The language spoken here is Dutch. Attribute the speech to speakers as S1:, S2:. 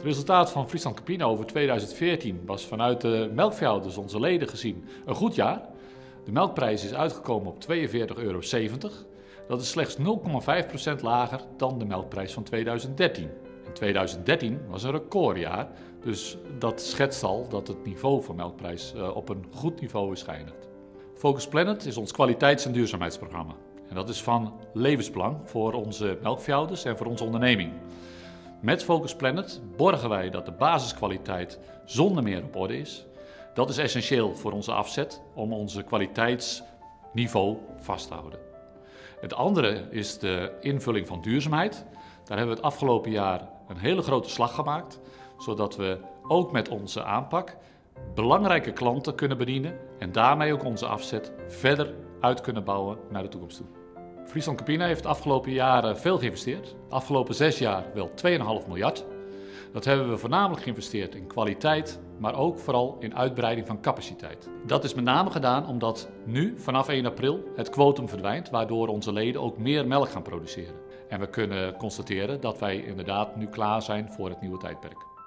S1: Het resultaat van Friesland Campina over 2014 was vanuit de melkveehouders, onze leden gezien, een goed jaar. De melkprijs is uitgekomen op 42,70 euro. Dat is slechts 0,5% lager dan de melkprijs van 2013. En 2013 was een recordjaar, dus dat schetst al dat het niveau van melkprijs eh, op een goed niveau is geëindigd. Focus Planet is ons kwaliteits- en duurzaamheidsprogramma. En dat is van levensbelang voor onze melkveehouders en voor onze onderneming. Met Focus Planet borgen wij dat de basiskwaliteit zonder meer op orde is. Dat is essentieel voor onze afzet om onze kwaliteitsniveau vast te houden. Het andere is de invulling van duurzaamheid. Daar hebben we het afgelopen jaar een hele grote slag gemaakt, zodat we ook met onze aanpak belangrijke klanten kunnen bedienen en daarmee ook onze afzet verder uit kunnen bouwen naar de toekomst toe. Friesland Campina heeft de afgelopen jaren veel geïnvesteerd. De afgelopen zes jaar wel 2,5 miljard. Dat hebben we voornamelijk geïnvesteerd in kwaliteit, maar ook vooral in uitbreiding van capaciteit. Dat is met name gedaan omdat nu, vanaf 1 april, het kwotum verdwijnt, waardoor onze leden ook meer melk gaan produceren. En we kunnen constateren dat wij inderdaad nu klaar zijn voor het nieuwe tijdperk.